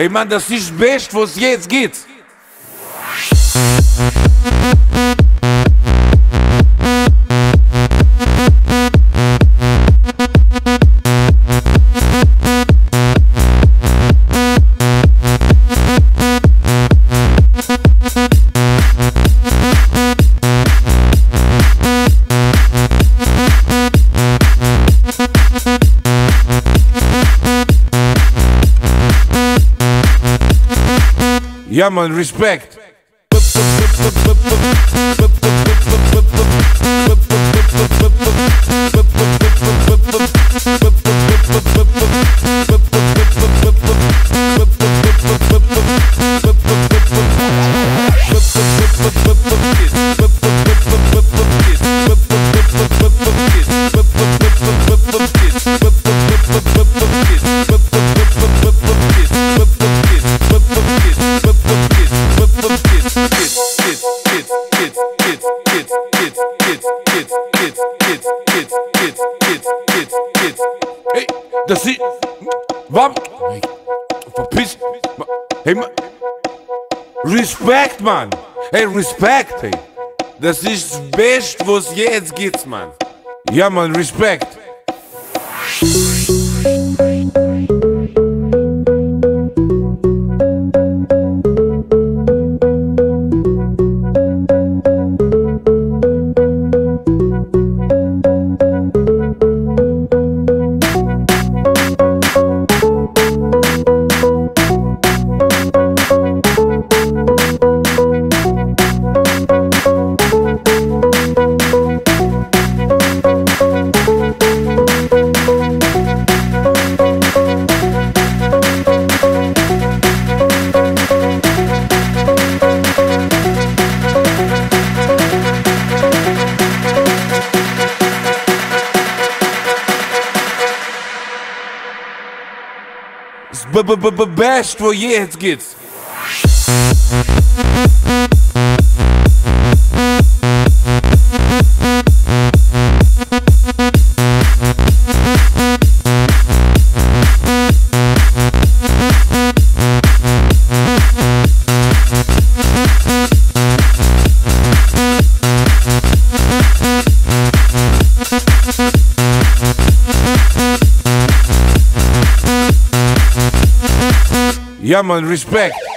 Ey Mann, das ist best, was jetzt geht. Ja, man, Respekt. Hey, das ist. Warum? Verpiss. Hey, man. Respekt, Mann. Hey, Respekt, hey. Das ist das Beste, was jetzt gibt, Mann. Ja, Mann, Respekt. B -b -b -b Best, wo jetzt Ja, man, Respekt.